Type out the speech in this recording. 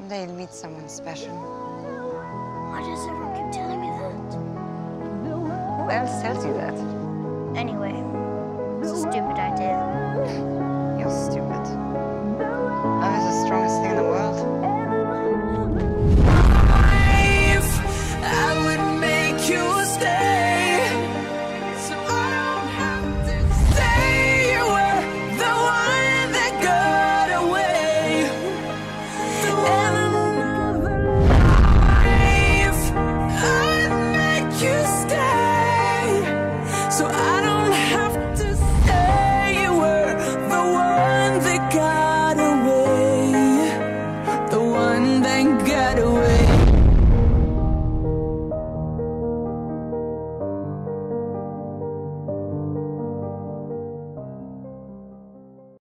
Someday you'll meet someone special. Why does everyone keep telling me that? Who else tells you that? Anyway, it's a stupid idea. You're stupid. Love is the strongest thing in the world.